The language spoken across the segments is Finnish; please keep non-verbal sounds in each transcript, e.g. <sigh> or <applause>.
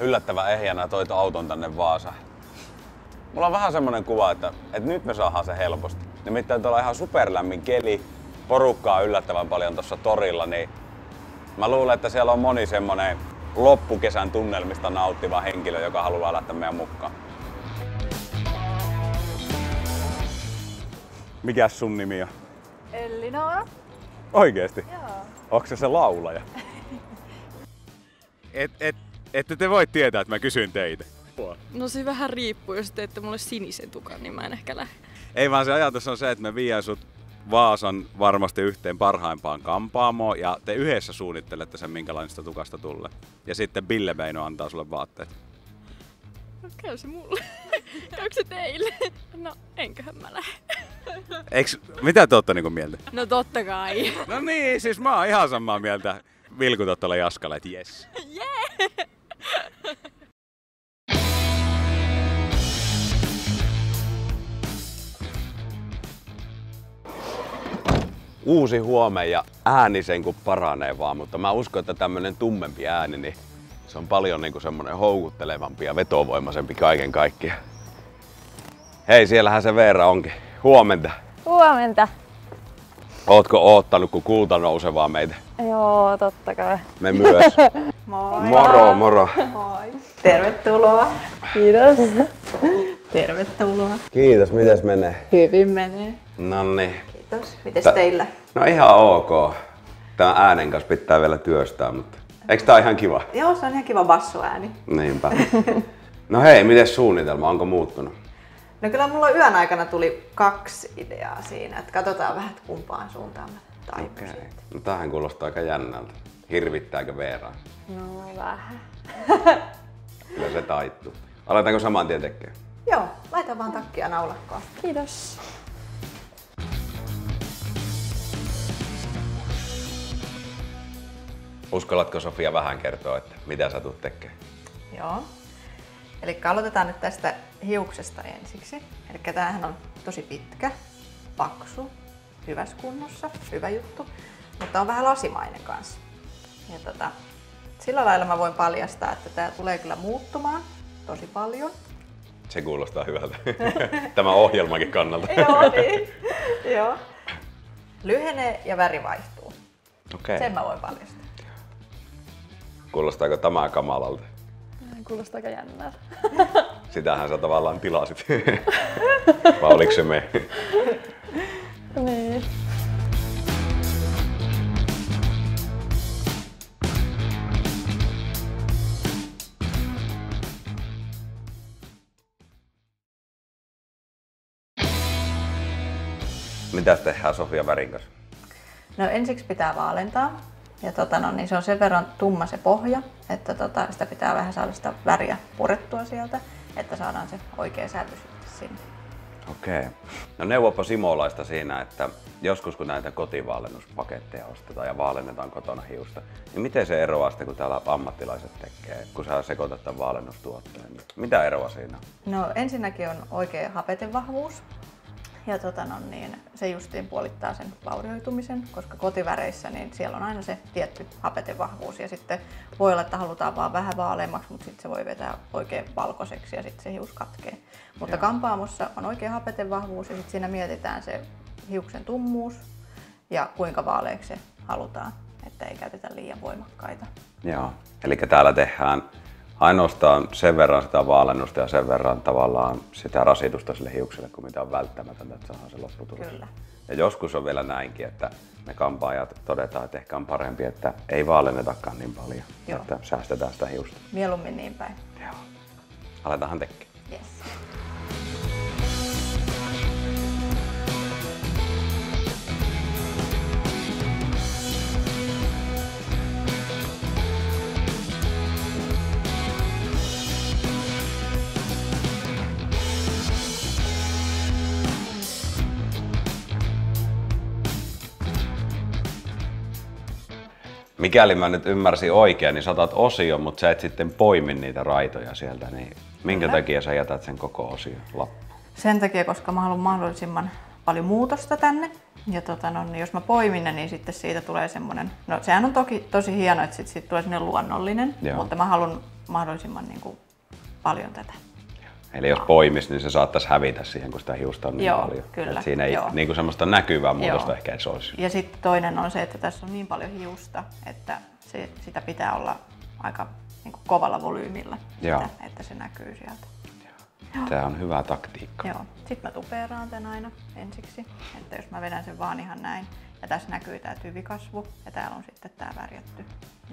yllättävän ehjänä toit auton tänne Vaasa. Mulla on vähän semmonen kuva, että, että nyt me saadaan se helposti. Nimittäin tuolla on ihan superlämmin keli, porukkaa yllättävän paljon tuossa torilla, niin mä luulen, että siellä on moni semmonen loppukesän tunnelmista nauttiva henkilö, joka haluaa lähteä meidän mukaan. Mikäs sun nimi on? Ellinora. Oikeesti? Joo. Onko se se laulaja? <laughs> et, et, ette te voi tietää, että mä kysyn teitä. No se vähän riippuu, jos teette mulle sinisen tukan, niin mä en ehkä lähde. Ei vaan se ajatus on se, että me viedään sut Vaasan varmasti yhteen parhaimpaan kampaamoon ja te yhdessä suunnittelette sen, minkälaista tukasta tulee. Ja sitten Bille Beino antaa sulle vaatteet. No käy se mulle. <laughs> Käykö se teille? No enköhän mä lähde. Eiks, mitä te ootte niinku mieltä? No totta kai. No niin, siis mä oon ihan samaa mieltä. Vilkutat tuolla Jaskalle, että jes. <laughs> Jee! <laughs> Uusi huome ja ääni sen kun paranee vaan, mutta mä uskon, että tämmönen tummempi ääni, niin se on paljon niinku semmonen houkuttelevampi ja vetovoimaisempi kaiken kaikkiaan. Hei, siellähän se Veera onkin. Huomenta. Huomenta. Ootko oottanut, kun kulta nousevaa meitä? Joo, totta kai. Me myös. <laughs> Moi. Moro, moro. Moi. Tervetuloa. Kiitos. Tervetuloa. Kiitos, mites menee? Hyvin menee. No niin. Kiitos. Mites Tä- teillä? No ihan ok. Tää äänen kanssa pitää vielä työstää, mutta eikö tää ihan kiva? Joo, se on ihan kiva bassoääni. Niinpä. <laughs> No hei, miten suunnitelma? Onko muuttunut? No kyllä mulla yön aikana tuli kaksi ideaa siinä, että katsotaan vähän, että kumpaan suuntaan mä. Okei. No tämähän kuulostaa aika jännältä. Hirvittääkö Veeraa? No vähän. <laughs> Kyllä se taittuu. Aletaanko saman tien tekemään? Joo, laita vaan takkia naulakkoon. Kiitos. Uskallatko Sofia vähän kertoa, että mitä sä tulet tekemään? Joo. Eli aloitetaan nyt tästä hiuksesta ensiksi. Eli tämähän on tosi pitkä, paksu, hyvässä kunnossa, hyvä juttu, mutta on vähän lasimainen kanssa. Ja tota, sillä lailla mä voin paljastaa, että tämä tulee kyllä muuttumaan tosi paljon. Se kuulostaa hyvältä. <laughs> Tämä ohjelmakin kannalta. Joo, niin. Joo. Lyhenee ja väri vaihtuu. Okei. Sen mä voin paljastaa. Kuulostaako tämä kamalalta? Kuulostaa aika jännältä. <laughs> Sitähän sä tavallaan tilasit. <laughs> Vai oliko se me? Niin. Mitä tehdään Sofia värin kanssa? No ensiksi pitää vaalentaa. Ja tota, no, niin se on sen verran tumma se pohja, että tota, sitä pitää vähän saada sitä väriä purettua sieltä, että saadaan se oikea sävy sitten sinne. Okei. No neuvopa Simolaista siinä, että joskus kun näitä kotivalennuspaketteja ostetaan ja vaalennetaan kotona hiusta, niin miten se eroaa sitten, kun täällä ammattilaiset tekee, kun sä sekoitat tämän vaalennustuotteen? Mitä eroa siinä on? No ensinnäkin on oikea hapetevahvuus. Ja tota, no, niin, se justiin puolittaa sen vaurioitumisen, koska kotiväreissä niin siellä on aina se tietty hapetevahvuus. Ja sitten voi olla, että halutaan vaan vähän vaaleammaksi, mutta sitten se voi vetää oikein valkoiseksi ja sitten se hius katkee. Mutta Joo. kampaamossa on oikea hapetevahvuus ja sitten siinä mietitään se hiuksen tummuus ja kuinka vaaleaksi se halutaan, että ei käytetä liian voimakkaita. Joo. Eli täällä tehdään ainoastaan sen verran sitä vaalennusta ja sen verran tavallaan sitä rasitusta sille hiukselle, kuin mitä on välttämätöntä, että saadaan se lopputulos. Kyllä. Ja joskus on vielä näinkin, että me kampaajat todetaan, että ehkä on parempi, että ei vaalennetakaan niin paljon, Joo. että säästetään sitä hiusta. Mieluummin niin päin. Joo. Aletaanhan tekemään. Mikäli mä nyt ymmärsin oikein, niin saatat osion, mutta sä et sitten poimi niitä raitoja sieltä, niin minkä Kyllä. takia sä jätät sen koko osion lappuun? Sen takia, koska mä haluan mahdollisimman paljon muutosta tänne. Ja tota, no, niin jos mä poimin ne, niin sitten siitä tulee semmoinen, no sehän on toki tosi hieno, että sit, siitä tulee semmoinen luonnollinen, Joo. mutta mä haluan mahdollisimman niin kuin, paljon tätä. Eli jos poimis, niin se saattaisi hävitä siihen, kun sitä hiusta on niin Joo, paljon. kyllä, Et siinä ei joo. niin kuin semmoista näkyvää muutosta Joo. ehkä edes olisi. Ja sitten toinen on se, että tässä on niin paljon hiusta, että se, sitä pitää olla aika niin kuin, kovalla volyymilla, Joo. että, että se näkyy sieltä. Tämä on hyvä taktiikka. Joo. Sitten mä tupeeraan tämän aina ensiksi, että jos mä vedän sen vaan ihan näin, ja tässä näkyy tämä tyvikasvu, ja täällä on sitten tämä värjätty,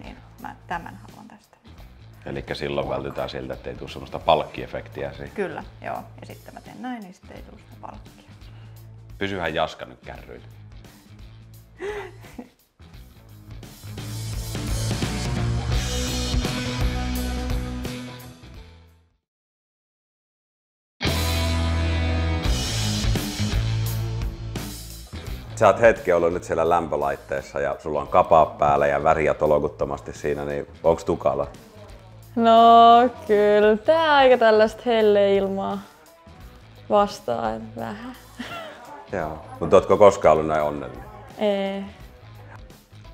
niin mä tämän haluan tästä. Eli silloin vältytään siltä, että ei tule semmoista palkkiefektiä siihen. Kyllä, joo. Ja sitten mä teen näin, niin sitten ei tule sitä palkkia. Pysyhän Jaska nyt kärryillä. Sä oot hetki ollut nyt siellä lämpölaitteessa ja sulla on kapaa päällä ja väriä tolokuttomasti siinä, niin onks tukala? No kyllä, tää aika tällaista helleilmaa vastaa, vähän. Joo. Mutta ootko koskaan ollut näin onnellinen? Ei.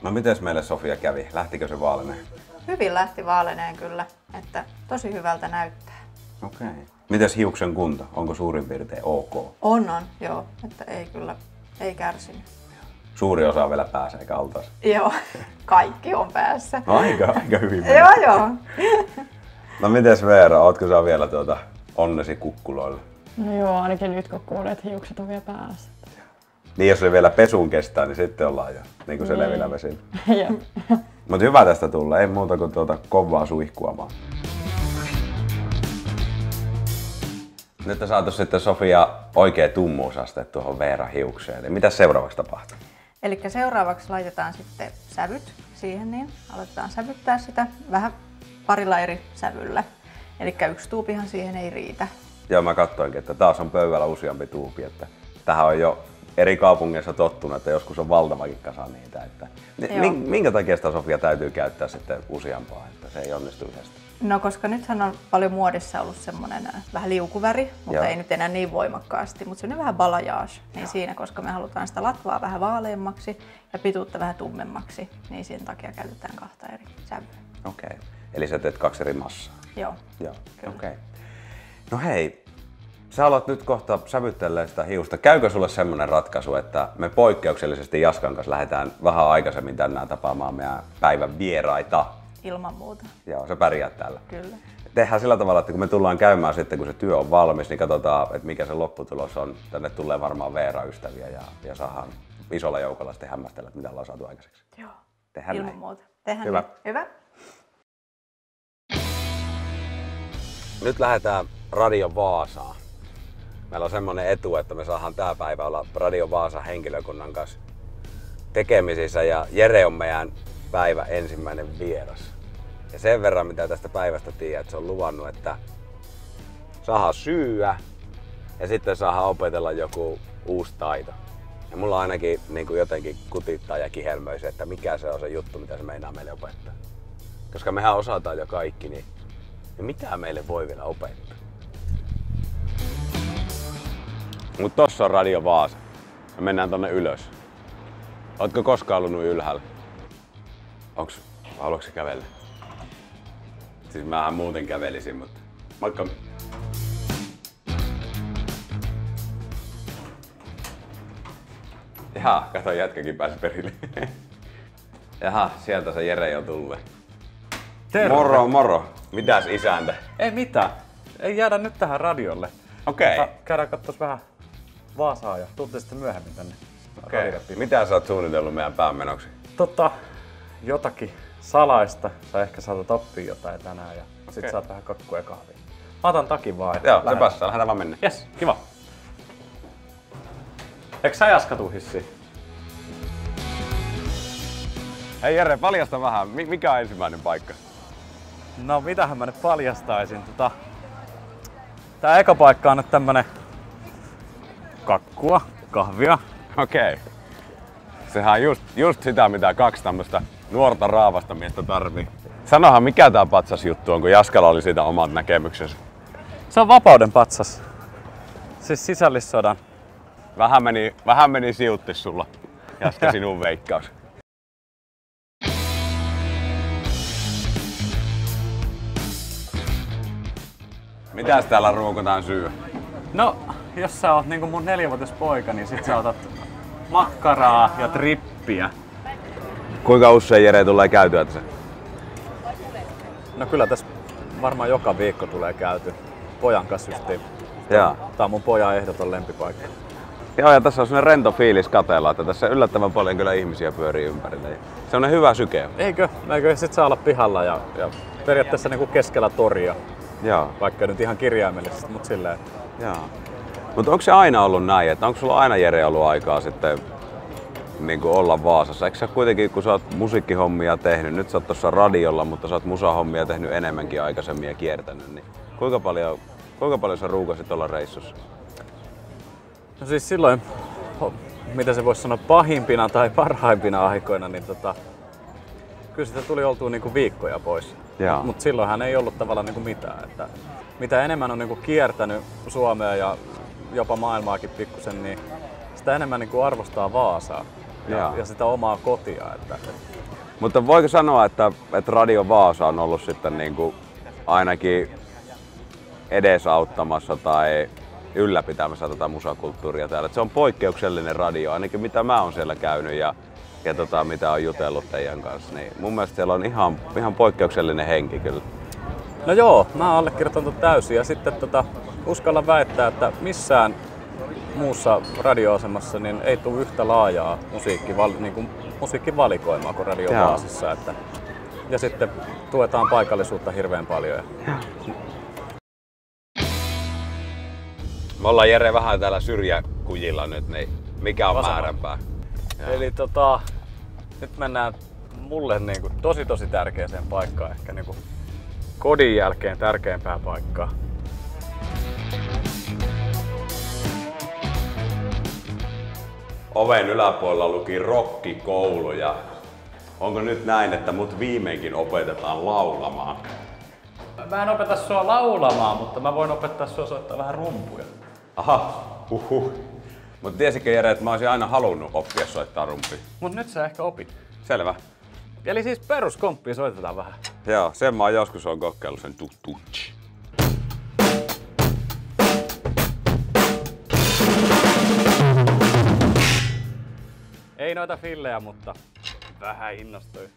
No mites meille Sofia kävi? Lähtikö se vaaleneen? Hyvin lähti vaaleneen kyllä, että tosi hyvältä näyttää. Okei. Okay. Mites hiuksen kunto? Onko suurin piirtein ok? On, on, joo, että ei kyllä, ei kärsinyt. Suuri osa vielä pääsee eikä altaas. Joo, kaikki on päässä. Aika, aika hyvin. Joo, joo. No mites Veera, ootko sä vielä tuota onnesi kukkuloilla? No joo, ainakin nyt kun kuulee, että hiukset on vielä päässä. Niin jos se vielä pesun kestää, niin sitten ollaan jo niin kuin se Niin. levillä vesillä. <laughs> Mutta hyvä tästä tulla, ei muuta kuin tuota kovaa suihkua vaan. Nyt saatu sitten Sofia oikea tummuusaste tuohon Veera hiukseen. Niin mitä seuraavaksi tapahtuu? Eli seuraavaksi laitetaan sitten sävyt siihen, niin aletaan sävyttää sitä vähän parilla eri sävyllä. Eli yksi tuupihan siihen ei riitä. Joo, mä katsoinkin, että taas on pöydällä useampi tuupi. Että tähän on jo eri kaupungeissa tottunut, että joskus on valtavakin kasa niitä. Että, Joo. minkä takia sitä Sofia täytyy käyttää sitten useampaa, että se ei onnistu yhdestä? No koska nythän on paljon muodissa ollut semmoinen äh, vähän liukuväri, mutta Joo. ei nyt enää niin voimakkaasti, mutta semmoinen vähän balayage. Niin siinä, koska me halutaan sitä latvaa vähän vaaleammaksi ja pituutta vähän tummemmaksi, niin sen takia käytetään kahta eri sävyä. Okei. Okay. Eli sä teet kaksi eri massaa. Joo. Joo, okei. Okay. No hei, sä alat nyt kohta sävyttelee sitä hiusta. Käykö sulle semmoinen ratkaisu, että me poikkeuksellisesti Jaskan kanssa lähdetään vähän aikaisemmin tänään tapaamaan meidän päivän vieraita? Ilman muuta, Joo, sä pärjäät täällä. kyllä. Tehdään sillä tavalla, että kun me tullaan käymään sitten, kun se työ on valmis, niin katsotaan, että mikä se lopputulos on. Tänne tulee varmaan Veera-ystäviä ja, ja saadaan isolla joukolla sitten hämmästellä, että mitä ollaan saatu aikaiseksi. Joo. Tehdään Ilman näin. muuta. Tehdään Hyvä. niin. Hyvä. Nyt lähdetään Radio Vaasaan. Meillä on semmoinen etu, että me saadaan tää päivä olla Radio Vaasan henkilökunnan kanssa tekemisissä ja Jere on meidän päivä ensimmäinen vieras. Ja sen verran mitä tästä päivästä tiedät, se on luvannut, että saadaan syyä ja sitten saadaan opetella joku uusi taito. Ja mulla ainakin niin kuin jotenkin kutittaa ja kihelmöi se, että mikä se on se juttu, mitä se meinaa meille opettaa. Koska mehän osataan jo kaikki, niin ja mitä meille voi vielä opettaa? Mut tossa on Radio Vaasa. Me mennään tonne ylös. Ootko koskaan ollut ylhäällä? Onks, haluatko sä kävellä? Siis mähän muuten kävelisin, mutta... Moikka! Jaha, kato jätkäkin pääsi perille. <laughs> Jaha, sieltä se Jere jo tulee. Terve. Moro, moro. Mitäs isäntä? Ei mitään. Ei jäädä nyt tähän radiolle. Okei. Ta- Käydään katsoa vähän Vaasaa ja tulette sitten myöhemmin tänne. Okei. radiopihaan. Mitä sä oot suunnitellut meidän päämenoksi? Tota, jotakin salaista. Sä ehkä saatat oppia jotain tänään ja sit Okei. saat vähän kakkua ja kahvia. Mä otan takin vaan. Joo, se lähdetään. passaa. Lähdetään vaan mennä. Jes, kiva. Eikö sä jaskatu hissiin? Hei Jere, paljasta vähän. Mi- Mikä on ensimmäinen paikka? No mitähän mä nyt paljastaisin. Tota, tää eka paikka on nyt tämmönen kakkua, kahvia. Okei. Sehän on just, just sitä, mitä kaksi tämmöistä nuorta raavasta miestä tarvii. Sanohan, mikä tää patsas juttu on, kun Jaskalla oli siitä omat näkemyksensä. Se on vapauden patsas. Siis sisällissodan. Vähän meni, vähän meni siutti sulla. Jaska <laughs> sinun veikkaus. Mitäs täällä ruukutaan syö? No, jos sä oot niinku mun nelivuotias poika, niin sit sä otat makkaraa ja trippiä. Kuinka usein Jere tulee käytyä tässä? No kyllä tässä varmaan joka viikko tulee käyty pojan kanssa justiin. Tää on mun pojan ehdoton lempipaikka. Joo, ja tässä on sellainen rento fiilis katella, että tässä yllättävän paljon kyllä ihmisiä pyörii ympärillä. Se on hyvä syke. Eikö? Eikö sit saa olla pihalla ja, ja periaatteessa niinku keskellä toria, Joo. vaikka nyt ihan kirjaimellisesti, mutta silleen. Joo. Mutta onko se aina ollut näin, että onko sulla aina Jere ollut aikaa sitten niin kuin olla Vaasassa? Eikö sä kuitenkin, kun sä oot musiikkihommia tehnyt, nyt sä oot tuossa radiolla, mutta sä oot musahommia tehnyt enemmänkin aikaisemmin ja kiertänyt, niin kuinka paljon, kuinka paljon sä ruukasit olla reissussa? No siis silloin, mitä se voisi sanoa, pahimpina tai parhaimpina aikoina, niin tota, kyllä sitä tuli oltua niinku viikkoja pois. Mutta silloinhan ei ollut tavallaan niinku mitään. Että mitä enemmän on niinku kiertänyt Suomea ja jopa maailmaakin pikkusen, niin sitä enemmän niinku arvostaa Vaasaa ja, ja sitä omaa kotia. Että, et, Mutta voiko sanoa, että, että Radio Vaasa on ollut sitten niin kuin ainakin edesauttamassa tai ylläpitämässä tätä musakulttuuria täällä? Et se on poikkeuksellinen radio, ainakin mitä mä oon siellä käynyt ja, ja tota, mitä on jutellut teidän kanssa. Niin mun mielestä siellä on ihan, ihan poikkeuksellinen henki kyllä. no joo, mä allekirjoitan ton täysin ja sitten tota, uskallan väittää, että missään muussa radioasemassa niin ei tule yhtä laajaa musiikkival, niin kuin musiikkivalikoimaa kuin Radio. Vaasassa. Että, ja sitten tuetaan paikallisuutta hirveän paljon. Ja Me ollaan Jere vähän täällä syrjäkujilla nyt, niin mikä on Vasemmalla. määränpää? Eli tota, nyt mennään mulle niin kuin tosi tosi tärkeäseen paikkaan, ehkä niin kuin kodin jälkeen tärkeimpään paikkaan. Oven yläpuolella luki rokkikoulu ja onko nyt näin, että mut viimeinkin opetetaan laulamaan? Mä en opeta sua laulamaan, mutta mä voin opettaa sua soittaa vähän rumpuja. Aha, huhhuh. Mutta tiesitkö Jere, että mä olisin aina halunnut oppia soittaa rumpia? Mut nyt sä ehkä opit. Selvä. Eli siis peruskomppia soitetaan vähän. Joo, sen mä oon joskus on kokeillut sen tu Ei noita fillejä, mutta vähän innostui.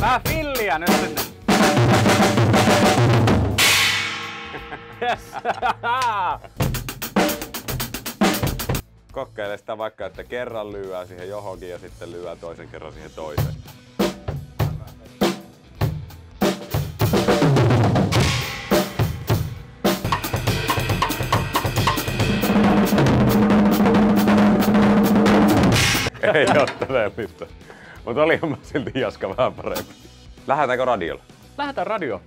Vähän filliä nyt sinne. Kokeile sitä vaikka, että kerran lyöää siihen johonkin ja sitten lyöää toisen kerran siihen toiseen. Ei oo todellista. Mutta olihan mä silti Jaska vähän parempi. Lähdetäänkö radiolla? Lähdetään radio.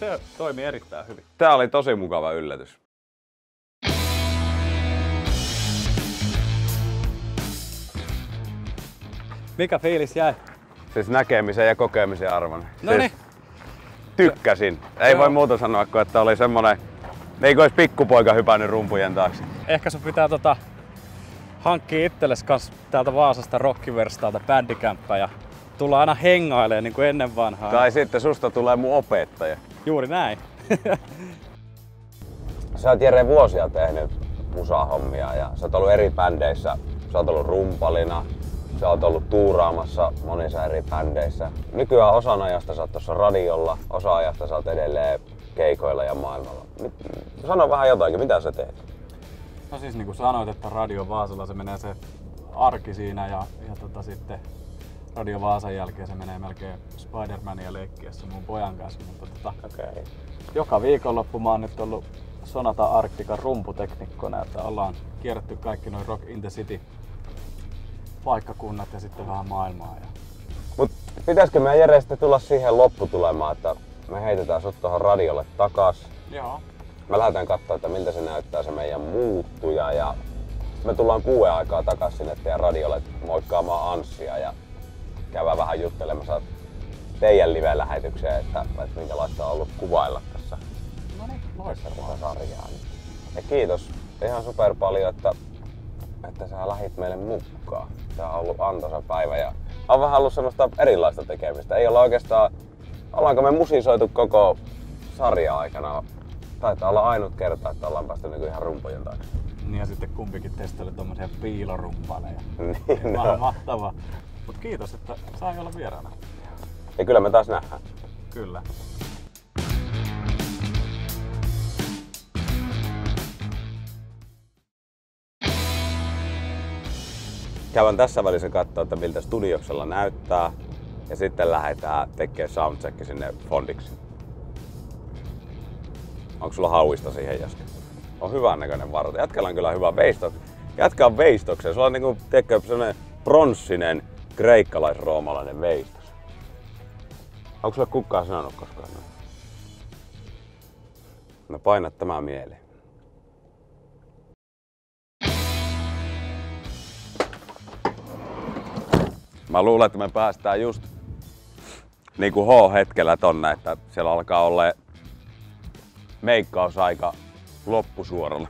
Se toimii erittäin hyvin. Tää oli tosi mukava yllätys. Mikä fiilis jäi? Siis näkemisen ja kokemisen arvon. Noniin. Siis tykkäsin. Ei Joo. voi muuta sanoa kuin, että oli semmonen... Niin kuin olisi pikkupoika hypännyt rumpujen taakse. Ehkä sun pitää tota, hankkia itsellesi kans täältä Vaasasta rockiverstaalta bändikämppä ja tulla aina hengailemaan niin kuin ennen vanhaa. Tai sitten susta tulee mun opettaja. Juuri näin. <laughs> Sä oot Jere vuosia tehnyt musahommia ja sä oot ollut eri bändeissä. Sä oot ollut rumpalina, sä oot ollut tuuraamassa monissa eri bändeissä. Nykyään osan ajasta sä oot tuossa radiolla, osa ajasta sä oot edelleen keikoilla ja maailmalla. Sano vähän jotakin, mitä sä teet? No siis niin kuin sanoit, että Radio Vaasalla se menee se arki siinä ja, ja tota sitten Radio Vaasan jälkeen se menee melkein Spider-Mania leikkiessä mun pojan kanssa. Mutta tota. Okay. joka viikonloppu mä oon nyt ollut Sonata Arctica rumputeknikkona, että ollaan kierretty kaikki noin Rock in the City paikkakunnat ja sitten vähän maailmaa. Ja... Mut pitäisikö meidän Jere sitten tulla siihen lopputulemaan, että me heitetään sut tuohon radiolle takas. Joo. Me lähdetään katsoa, että miltä se näyttää se meidän muuttuja ja me tullaan kuuden aikaa takas sinne teidän radiolle moikkaamaan Anssia ja käydään vähän juttelemassa teidän live-lähetykseen, että, että minkälaista on ollut kuvailla tässä, No niin, tätä sarjaa. Ja kiitos ihan super paljon, että, että sä lähit meille mukaan. Tää on ollut antoisa päivä ja on vähän ollut semmoista erilaista tekemistä. Ei olla oikeastaan, ollaanko me musisoitu koko sarja aikana Taitaa olla ainut kerta, että ollaan päästy niinku ihan rumpojen taakse. Niin ja sitten kumpikin testaili tommosia piilorumpaleja. <laughs> Niin, no. mahtavaa. Mut kiitos, että sai olla vieraana. Ja kyllä me taas nähdään. Kyllä. Käydään tässä välissä katsoa, että miltä studioksella näyttää. Ja sitten lähdetään tekemään soundcheck sinne fondiksi. Onko sulla hauista siihen Jaske? On hyvän näköinen varta. Jätkällä on kyllä hyvä veistok. Jätkä on veistoksen. Sulla on niinku, tiedätkö, sellainen pronssinen kreikkalais-roomalainen veistos. Onko sulle kukaan sanonut koskaan? No paina tämä mieleen. Mä luulen, että me päästään just niin kuin H-hetkellä tonne, että siellä alkaa olla meikkausaika loppusuoralla.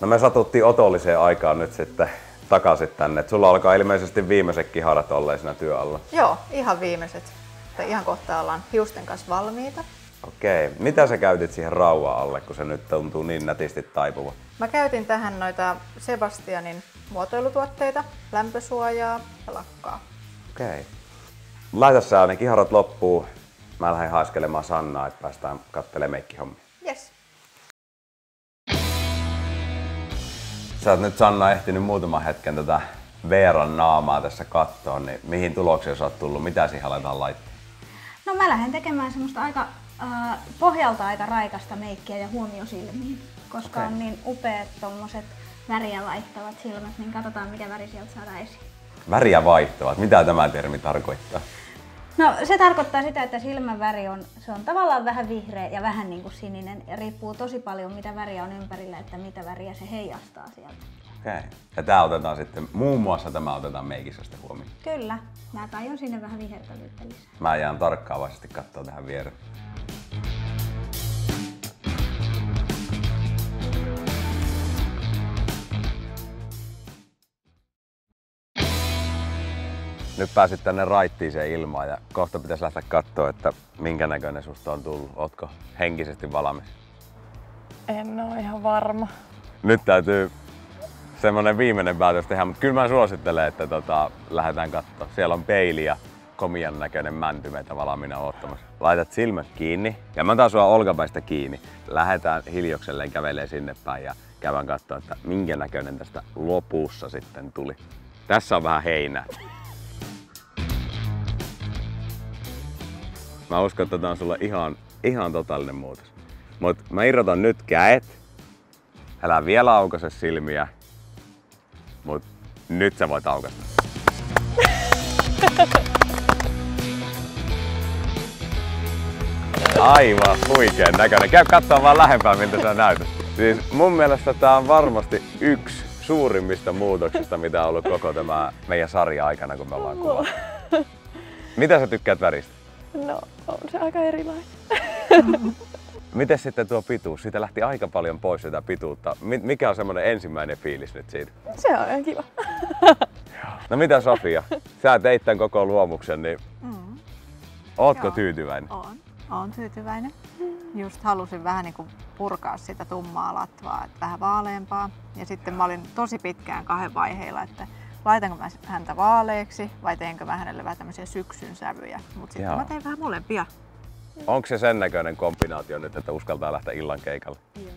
No me satuttiin otolliseen aikaan nyt sitten takaisin tänne. Et sulla alkaa ilmeisesti viimeiset kiharat olleen siinä työalla. Joo, ihan viimeiset. Että ihan kohta ollaan hiusten kanssa valmiita. Okei. Mitä sä käytit siihen rauhan alle, kun se nyt tuntuu niin nätisti taipuva? Mä käytin tähän noita Sebastianin muotoilutuotteita, lämpösuojaa ja lakkaa. Okei. Laita sä ne kiharat loppuun. Mä lähden haiskelemaan Sannaa, että päästään kattelemaan meikkihommia. Yes. Sä oot nyt Sanna ehtinyt muutaman hetken tätä Veeran naamaa tässä kattoon, niin mihin tulokseen sä oot tullut? Mitä siihen aletaan laittaa? No mä lähden tekemään semmoista aika äh, pohjalta aika raikasta meikkiä ja huomio silmiin, koska Okei. on niin upeat tommoset väriä vaihtavat silmät, niin katsotaan mikä väri sieltä saadaan esiin. Väriä vaihtavat. Mitä tämä termi tarkoittaa? No se tarkoittaa sitä, että silmän väri on, se on tavallaan vähän vihreä ja vähän niin kuin sininen ja riippuu tosi paljon mitä väriä on ympärillä, että mitä väriä se heijastaa sieltä. Okei. Ja tää otetaan sitten, muun muassa tämä otetaan meikissä sitten huomioon. Kyllä, mä tajun sinne vähän vihertävyyttä lisää. Mä jään tarkkaavaisesti katsoa tähän viereen. Nyt pääsit tänne raittiiseen ilmaan ja kohta pitäisi lähteä katsoa, että minkä näköinen susta on tullut. Ootko henkisesti valmis? En oo ihan varma. Nyt täytyy semmonen viimeinen päätös tehdä, mutta kyllä mä suosittelen, että tota, lähdetään katsoa. Siellä on peili ja komian näköinen mänty meitä valmiina ottamassa. Laitat silmät kiinni ja mä otan sua olkapäistä kiinni. Lähdetään hiljokselleen kävelee sinne päin ja käydään katsoa, että minkä näköinen tästä lopussa sitten tuli. Tässä on vähän heinää. Mä uskon, että tää on sulle ihan, ihan totaalinen muutos. Mut mä irrotan nyt käet. Älä vielä aukaise silmiä. Mut nyt sä voit aukasta. Aivan huikean näköinen. Käy katsomaan vaan lähempää, miltä sä näytät. Siis mun mielestä tää on varmasti yksi suurimmista muutoksista, mitä on ollut koko tämä meidän sarja aikana, kun me ollaan kuvattu. Mitä sä tykkäät väristä? No, on se aika erilainen. <laughs> Miten sitten tuo pituus? Siitä lähti aika paljon pois sitä pituutta. Mi- Mikä on semmoinen ensimmäinen fiilis nyt siitä? Se on ihan kiva. <laughs> No mitä Sofia? Sä teit tämän koko luomuksen, niin Mm, ootko Joo. tyytyväinen? on. Olen tyytyväinen. Just halusin vähän niin kuin purkaa sitä tummaa latvaa, että vähän vaaleampaa. Ja sitten mä olin tosi pitkään kahden vaiheilla, että laitanko mä häntä vaaleeksi vai teenkö mä hänelle vähän tämmöisiä syksyn sävyjä. Mutta sitten mä tein vähän molempia. Onko se sen näköinen kombinaatio nyt, että uskaltaa lähteä illan keikalle? Joo,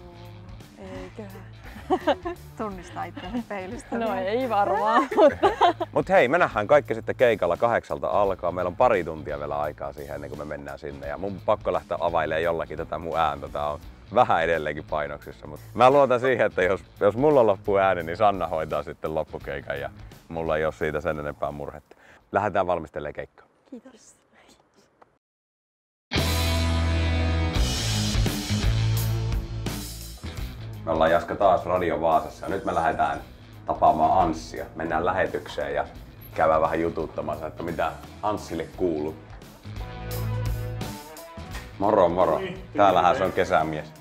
eiköhän. <laughs> Tunnistaa itsensä peilistä. No ei varmaan. <laughs> Mut hei, me nähdään kaikki sitten keikalla kahdeksalta alkaa. Meillä on pari tuntia vielä aikaa siihen ennen kuin me mennään sinne. Ja mun pakko lähteä availemaan jollakin tätä mun ääntä. Tää on vähän edelleenkin painoksissa. Mutta mä luotan siihen, että jos, jos mulla loppuu ääni, niin Sanna hoitaa sitten loppukeikan ja mulla ei ole siitä sen enempää murhetta. Lähdetään valmistelemaan keikkaa. Kiitos. Me ollaan Jaska taas Radio Vaasassa ja nyt me lähdetään tapaamaan Anssia. Mennään lähetykseen ja käydään vähän jututtamassa, että mitä Anssille kuuluu. Moro moro. Täällähän se on kesämies.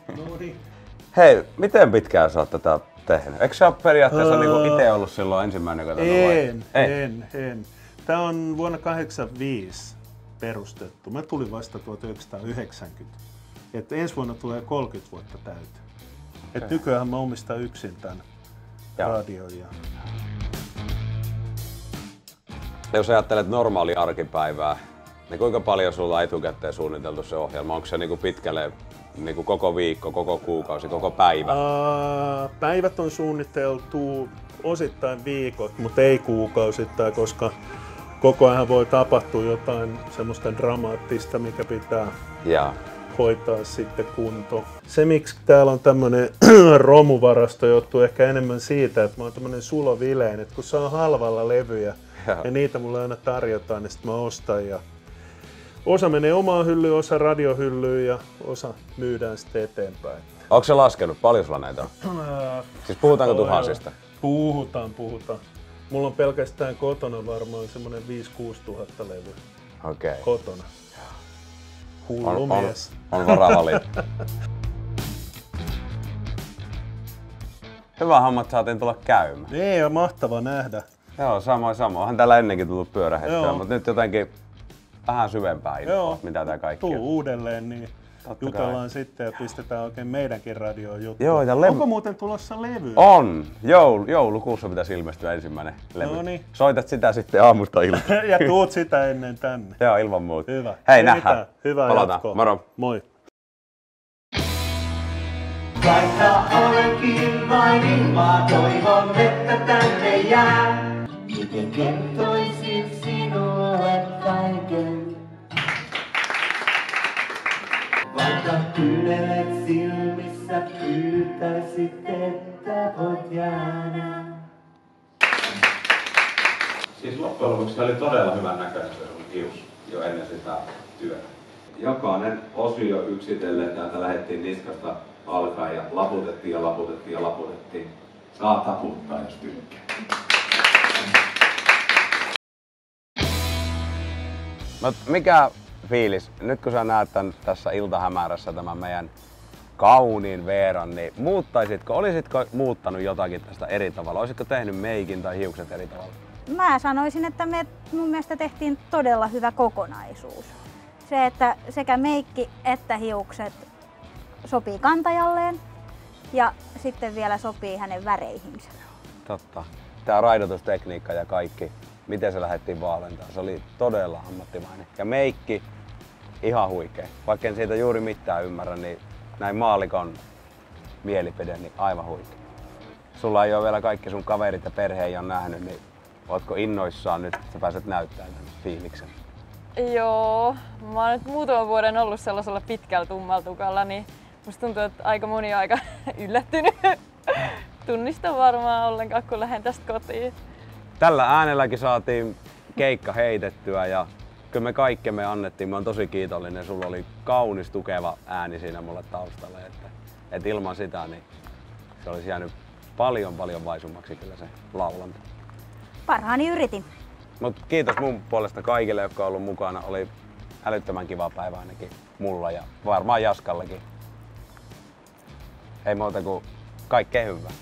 Hei, miten pitkään sä oot tätä tehnyt? Eikö sä ole periaatteessa niinku itse ollut silloin ensimmäinen, joka En, Ei. en, en. Tämä on vuonna 1985 perustettu. Mä tulin vasta 1990. että ensi vuonna tulee 30 vuotta täyteen. Et nykyään mä omistan yksin tämän Joo. radion. Ja... Jos ajattelet normaali arkipäivää, niin kuinka paljon sulla on etukäteen suunniteltu se ohjelma? Onko se niinku pitkälle niinku koko viikko, koko kuukausi, koko päivä? Ää, päivät on suunniteltu osittain viikot, mutta ei kuukausittain, koska koko ajan voi tapahtua jotain semmoista dramaattista, mikä pitää Ja. hoitaa sitten kunto. Se miksi täällä on tämmönen <clears throat> romuvarasto johtuu ehkä enemmän siitä, että mä oon tämmönen sulovilein, että kun saa halvalla levyjä Joo. ja niitä mulle aina tarjotaan, niin sitten mä ostan ja osa menee omaan hyllyyn, osa radiohyllyyn ja osa myydään sitten eteenpäin. Onko se laskenut? Paljon sulla näitä on? Ää, Siis puhutaanko tuhansista? Puhutaan, puhutaan. Mulla on pelkästään kotona varmaan semmonen 5-6 tuhatta levyä Okei. Okay. kotona. Hullu On, on, mies. on varaa valita. <laughs> Hyvä homma, että saatiin tulla käymään. Ei, ja mahtava nähdä. Joo, samoin samoin. Onhan täällä ennenkin tullut pyörähettyä, mutta nyt jotenkin vähän syvempää infoa, Joo. mitä tää kaikki Tuu on. uudelleen, niin Totta jutellaan kai. sitten ja pistetään oikein meidänkin radioon juttu. Joo, ja lem- Onko muuten tulossa levy? On! Joul, joulukuussa pitäisi ilmestyä ensimmäinen levy. No niin. Soitat sitä sitten aamusta iltaan. <laughs> ja tuut sitä ennen tänne. Joo, ilman muuta. Hyvä. Hei, Ei nähdään. mitään. Hyvää Palataan. jatkoa. Moro. Moi. Vaikka olenkin vain ilmaa, toivon, että tänne jää. Miten kertoisin Vaikka kyynelet silmissä, pyytäisit, että voit jäädä. Siis loppujen lopuksi se oli todella hyvän näköinen se sun hius jo ennen sitä työtä. Jokainen osio yksitellen täältä lähdettiin niskasta alkaen ja laputettiin ja laputettiin ja laputettiin. Saa taputtaa, jos tykkää. Mut mikä fiilis, nyt kun sä näet tän tässä iltahämärässä tämän meidän kauniin Veeran, niin muuttaisitko, olisitko muuttanut jotakin tästä eri tavalla? Olisitko tehnyt meikin tai hiukset eri tavalla? Mä sanoisin, että me mun mielestä tehtiin todella hyvä kokonaisuus. Se, että sekä meikki että hiukset sopii kantajalleen ja sitten vielä sopii hänen väreihinsä. Totta. Tämä raidotustekniikka ja kaikki, miten se lähdettiin vaalentaa, se oli todella ammattimainen. Ja meikki, ihan huikea. Vaikka en siitä juuri mitään ymmärrä, niin näin maalikon mielipide, niin aivan huikea. Sulla ei ole vielä kaikki sun kaverit ja perhe ei ole nähnyt, niin ootko innoissaan nyt, että sä pääset näyttämään tämän fiiliksen? Joo, mä oon nyt muutaman vuoden ollut sellaisella pitkällä tummalla tukalla, niin musta tuntuu, että aika moni on aika <laughs> yllättynyt. Tunnista varmaan ollenkaan, kun lähden tästä kotiin. Tällä äänelläkin saatiin keikka heitettyä ja kyllä me kaikkemme annettiin. Mä oon tosi kiitollinen. Sulla oli kaunis tukeva ääni siinä mulle taustalle. Että, että ilman sitä niin se olisi jäänyt paljon paljon vaisummaksi kyllä se laulanta. Parhaani yritin. Mutta kiitos mun puolesta kaikille, jotka on ollut mukana. Oli älyttömän kiva päivä ainakin mulla ja varmaan Jaskallekin. Ei muuta kuin kaikkea hyvää.